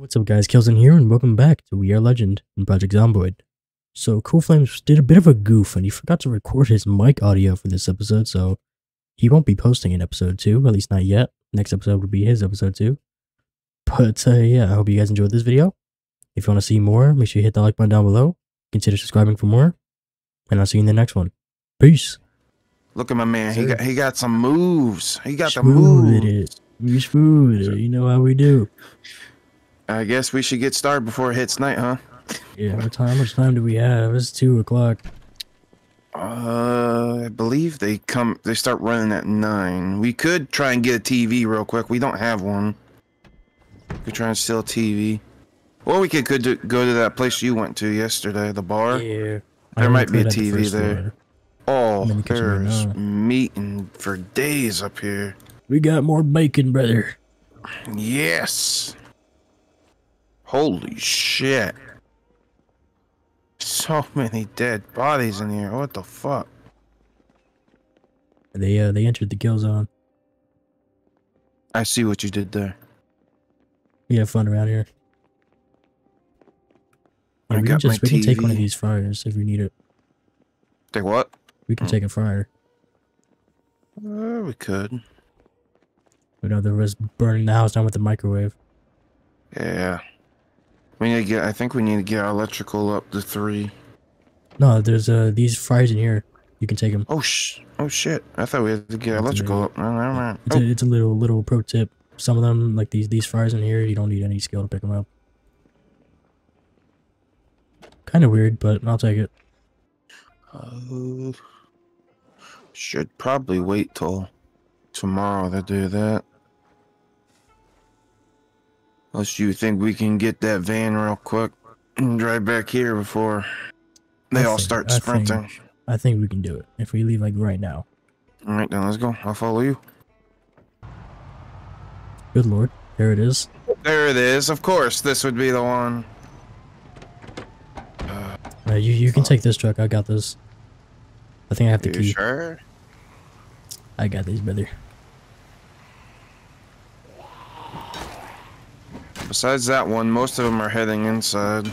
What's up guys, Killzone here and welcome back to We Are Legend and Project Zomboid. So Cool Flames did a bit of a goof and he forgot to record his mic audio for this episode, so he won't be posting in episode 2, at least not yet. Next episode will be his episode 2. But uh, yeah, I hope you guys enjoyed this video. If you want to see more, make sure you hit the like button down below. Consider subscribing for more. And I'll see you in the next one. Peace. Look at my man. He got he got some moves. He got the moves. it. We smooth it. You know how we do. I guess we should get started before it hits night, huh? Yeah, what time, how much time do we have? It's 2 o'clock. Uh, I believe they come. They start running at nine. We could try and get a TV real quick. We don't have one. We could try and steal a TV. Or we could, could do, go to that place you went to yesterday, the bar. Yeah. There might be a at the TV there. Oh, I'm in the kitchen right there's now. meeting for days up here. We got more bacon, brother. Yes. Holy shit. So many dead bodies in here. What the fuck? They uh they entered the kill zone. I see what you did there. We have fun around here. I we can got my just we can take one of these fryers if we need it. Take what? We can Hmm. take a fryer. Uh, we could. We know the risk burning the house down with the microwave. Yeah. We need to get. I think we need to get our electrical up to three. No, there's uh these fryers in here. You can take them. Oh sh. Oh shit. I thought we had to get That's electrical up. No. It's, Oh, a, it's a little little pro tip. Some of them, like these these fryers in here, you don't need any skill to pick them up. Kind of weird, but I'll take it. Uh, should probably wait till tomorrow to do that. Unless you think we can get that van real quick and drive back here before they I all think- start I think- sprinting. I think we can do it if we leave like right now. All right, then let's go. I'll follow you. Good lord, there it is. There it is. Of course, this would be the one. Uh, you you can take this truck. I got this. I think I have the You sure? I got these, brother. Besides that one, most of them are heading inside.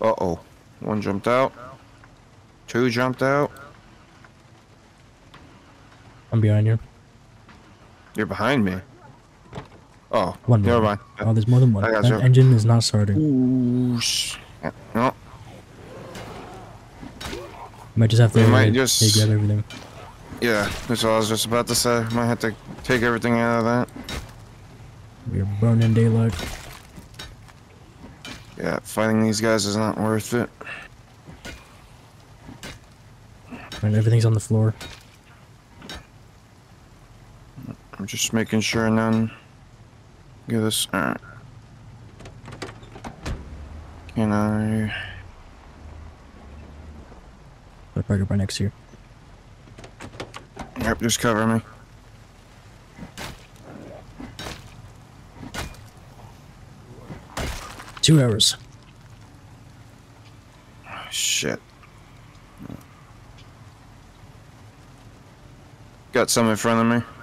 Uh-oh. One jumped out. Two jumped out. I'm behind you. You're behind me. Oh, One never more. mind. Oh, there's more than one. I That you. engine is not starting. Ooh, No, You might just have to We might just- everything. Yeah, that's what I was just about to say. Might have to take everything out of that. We're burning daylight. Yeah, fighting these guys is not worth it. And everything's on the floor. I'm just making sure none get us. Alright. Can I? They're probably right next to you. Yep, just cover me. Two hours. Shit. Got some in front of me.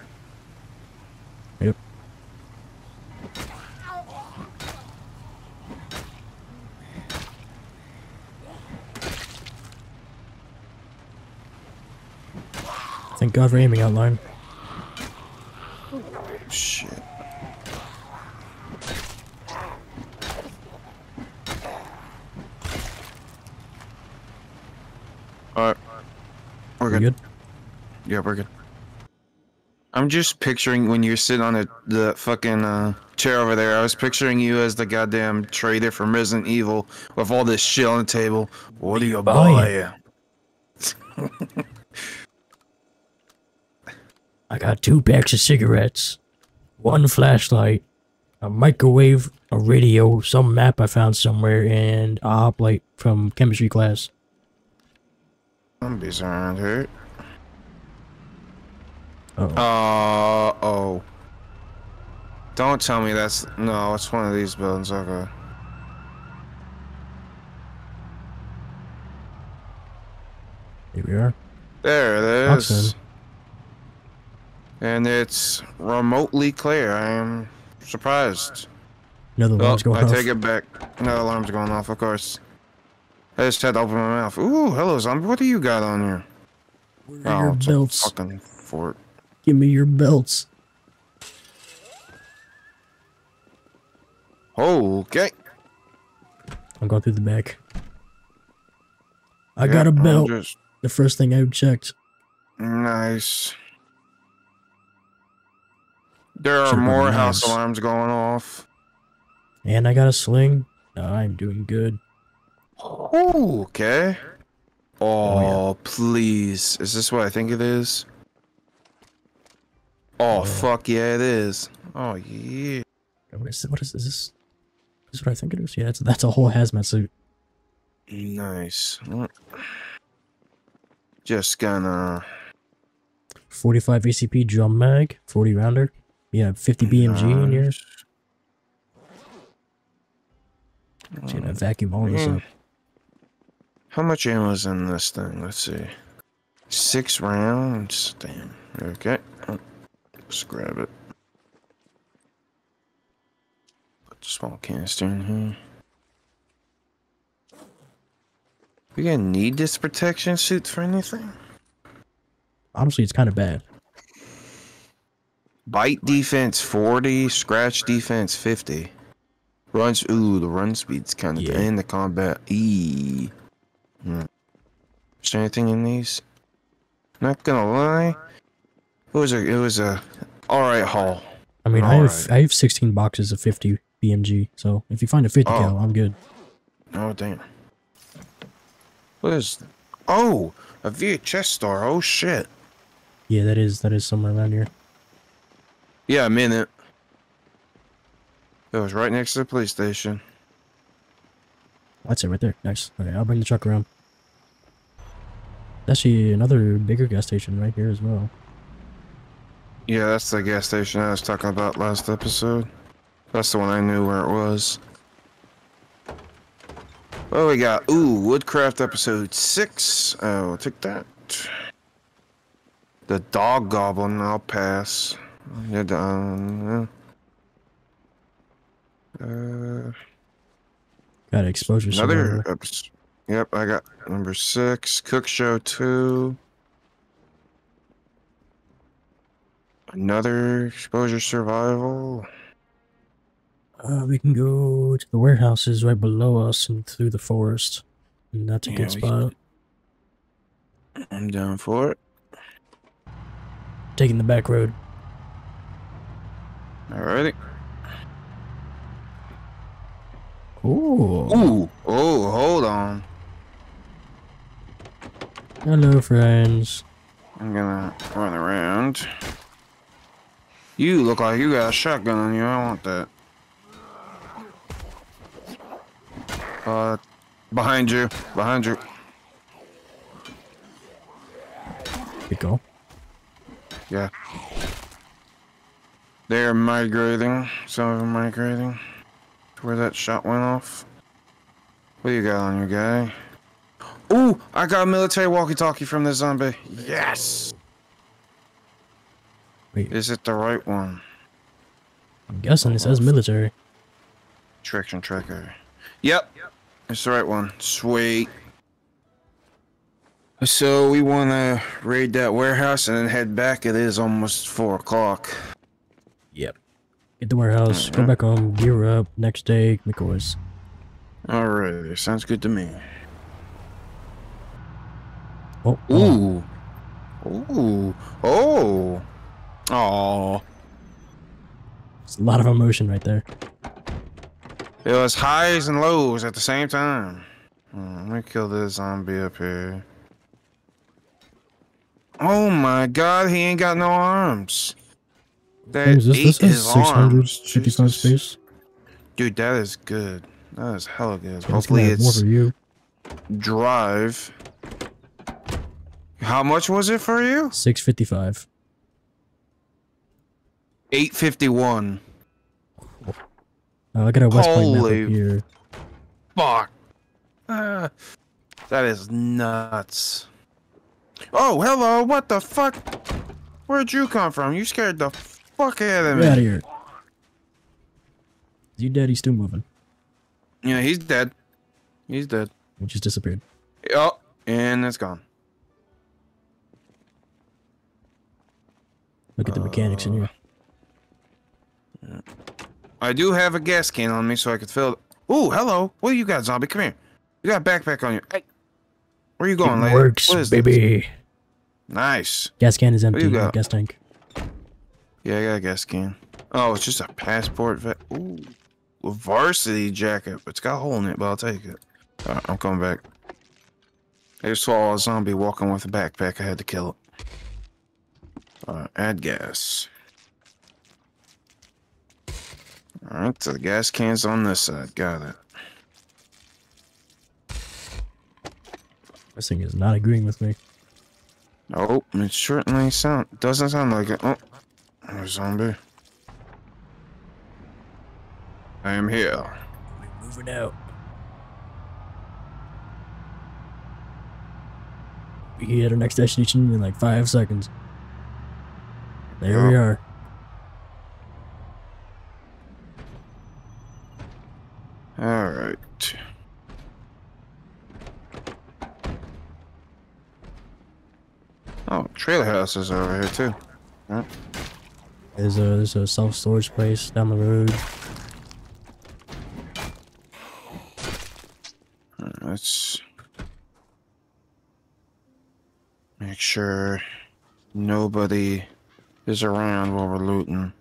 Thank God for aiming outline. Shit. Alright. We're good. good? Yeah, we're good. I'm just picturing when you're sitting on the, the fucking uh, chair over there. I was picturing you as the goddamn trader from Resident Evil with all this shit on the table. What are you buying? I got two packs of cigarettes, one flashlight, a microwave, a radio, some map I found somewhere, and a hoplite from chemistry class. Zombies around here. Uh oh. Don't tell me that's no. It's one of these buildings. Okay. Here we are. There it is. Oxen. And it's remotely clear. I am surprised. Another Oh, alarm's going I off. take it back. No alarm's going off, of course. I just had to open my mouth. Ooh, hello, zombie. What do you got on here? Where are your oh, it's a belts? fucking fort. Give me your belts. Okay. I'm going through the back. I got a belt. just- The first thing I checked. Nice. There are more house alarms going off. And I got a sling. I'm doing good. Oh, okay. Oh, Oh, please. Is this what I think it is? Oh, Yeah. fuck yeah, it is. Oh, yeah. What is, what is, is this? Is this what I think it is? Yeah, that's, that's a whole hazmat suit. Nice. Mm. Just gonna. 45 ACP drum mag, 40 rounder. Yeah, 50 BMG in here. Nice. Just gonna um, vacuum all this up. How much ammo is in this thing? Let's see. Six rounds. Damn. Okay. Let's grab it. Put the small canister in here. We gonna need this protection suit for anything? Honestly, it's kind of bad. Bite defense 40, scratch defense 50. Runs, ooh, the run speed's kind of, Yeah. and the combat, e. Hmm. Is there anything in these? Not gonna lie, it was a, it was a, all right haul. I mean, I have Alright. I have 16 boxes of 50 BMG, so if you find a 50 Oh. cal, I'm good. Oh damn. What is? Oh, a VHS store. Oh shit. Yeah, that is that is somewhere around here. Yeah, a minute. It was right next to the police station. That's it right there. Nice. Okay, I'll bring the truck around. That's actually another bigger gas station right here as well. Yeah, that's the gas station I was talking about last episode. That's the one I knew where it was. Do we got? Ooh, Woodcraft episode six. Oh, take that. The dog goblin. I'll pass. Yeah, um, yeah. Uh, Got an exposure another. Yep, I got number six. Cook Show two. Another exposure survival. Uh, we can go to the warehouses right below us and through the forest. And that's a Yeah, good spot. I'm down for it. Taking the back road. Alrighty. Ooh. Ooh. Oh, hold on. Hello, friends. I'm gonna run around. You look like you got a shotgun on you. I want that. Uh, behind you. Behind you. Good call. Yeah. They're migrating. Some of them migrating. To where that shot went off. What do you got on your guy? Ooh, I got a military walkie-talkie from the zombie. Yes. Wait, Is it the right one? I'm guessing it says military. Traction tracker. Yep. It's the right one. Sweet. So we want to raid that warehouse and then head back. It is almost four o'clock. Get the warehouse, go back home, gear up, next day, McCoy's. Alright, sounds good to me. Oh, oh, Ooh. Ooh. Oh. Oh. it's a lot of emotion right there. It was highs and lows at the same time. Hmm, let me kill this zombie up here. Oh my god, he ain't got no arms. That is this, this his has 655 arms. Jesus. space. Dude, that is good. That is hella good. It's gonna Hopefully have more it's for you. drive. How much was it for you? 655. 851. Uh, I got a West Point map Holy here. Fuck. Ah, that is nuts. Oh, hello. What the fuck? Where'd you come from? You scared the fuck out of Get out of here. Is he dead? He's still moving. Yeah, he's dead. He's dead. He just disappeared. Oh, and it's gone. Look at the mechanics in uh, here. I do have a gas can on me so I could fill it. Ooh, hello. What do you got, zombie? Come here. You got a backpack on you. Hey. Where you going, it lady? works, What is this? baby. Nice. Gas can is you empty. got? Gas tank. Yeah, I got a gas can. Oh, it's just a passport. Va- Ooh, a varsity jacket. It's got a hole in it, but I'll take it. Alright, I'm coming back. I just saw a zombie walking with a backpack. I had to kill it. Alright, add gas. Alright, so the gas can's on this side. Got it. This thing is not agreeing with me. Oh, it certainly sound doesn't sound like it. Oh, there's a zombie. I am here. We're moving out. We hit our next destination in like five seconds. There we are. All right. Oh, trailer house is over here too. There's a there's a self storage place down the road. Let's make sure nobody is around while we're looting,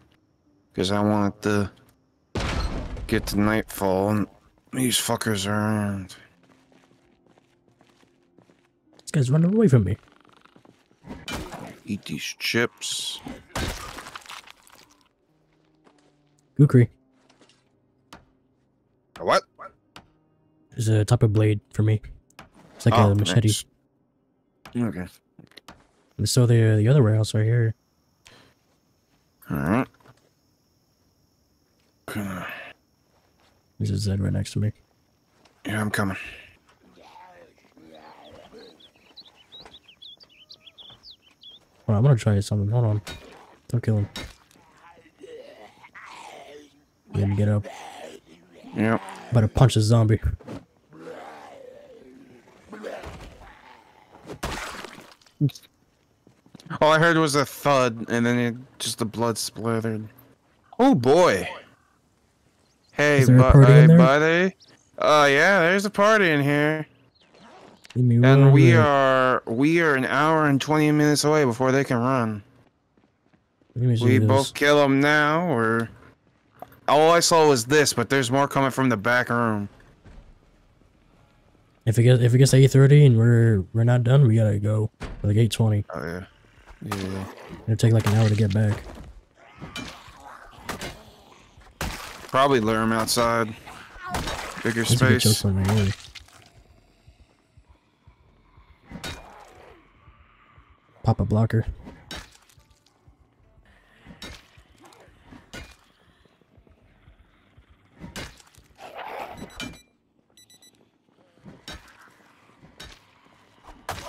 because I want to get to nightfall and these fuckers are around. This guy's running away from me. Eat these chips. Kukri. What? There's a type of blade for me. It's like Oh, a machete. nice. Okay. And so the the other warehouse right here. Alright. There's a Zed right next to me. Yeah, I'm coming. On, I'm gonna try something. Hold on. Don't kill him. Let him get up. Yep. About to punch a zombie. All I heard was a thud, and then it, just the blood splattered. Oh boy! Hey, Is there a bu- hey, there? buddy. Uh, yeah, there's a party in here, me and we are we are an hour and twenty minutes away before they can run. Me We both kill them now, or all I saw was this, but there's more coming from the back room. If it gets if it gets eight thirty and we're we're not done, we gotta go. Like eight twenty. Oh yeah, yeah. It'll take like an hour to get back. Probably lure them outside. Bigger That's a good choke space. point right here. Pop a blocker.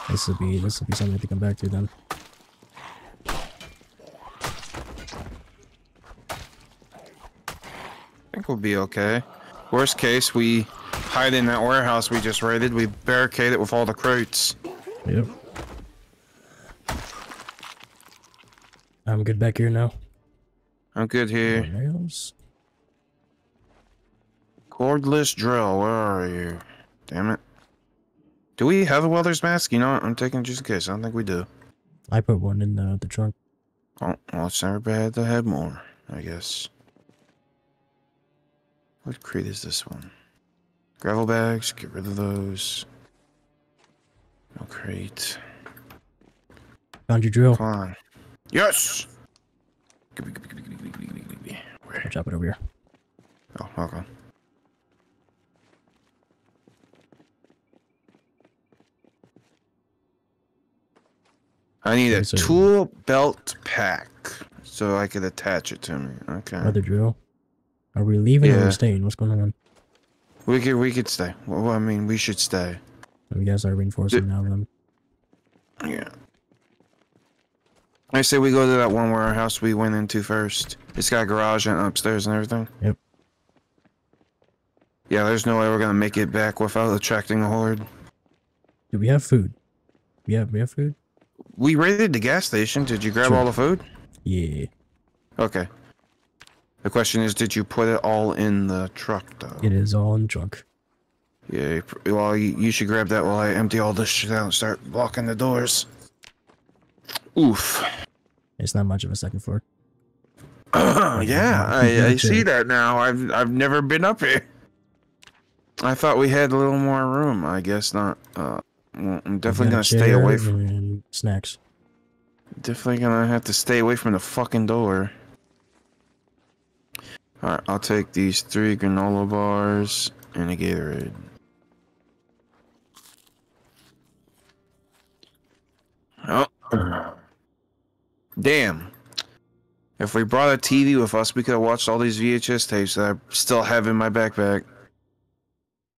This will be this will be something to come back to then. I think we'll be okay. Worst case, we hide in that warehouse we just raided. We barricade it with all the crates. Yep. I'm good back here now. I'm good here. Nails. Cordless drill, where are you? Damn it. Do we have a welder's mask? You know what? I'm taking it just in case. I don't think we do. I put one in the, the trunk. Oh, well, it's never bad to have more, I guess. What crate is this one? Gravel bags, get rid of those. No crate. Found your drill. Come on. Yes! Where? Chop it over here. Oh, okay. I need a tool belt pack so I could attach it to me. Okay. Another drill. Are we leaving or Yeah. we staying? What's going on? We could we could stay. Well, I mean, we should stay. You guys are reinforcing now then. Yeah. I say we go to that one warehouse we went into first. It's got a garage and upstairs and everything. Yep. Yeah, there's no way we're gonna make it back without attracting a horde. Do we have food? Yeah, we have food? We raided the gas station. Did you grab Sure. all the food? Yeah. Okay. The question is, did you put it all in the truck though? It is all in the trunk. Yeah. Well, you, should grab that while I empty all this shit out and start blocking the doors. Oof. It's not much of a second floor. yeah, I, I see that now. I've I've never been up here. I thought we had a little more room. I guess not. Uh, I'm definitely gonna stay away from. snacks. Definitely gonna have to stay away from the fucking door. All right, I'll take these three granola bars and a Gatorade. Oh, damn! If we brought a TV with us, we could have watched all these VHS tapes that I still have in my backpack.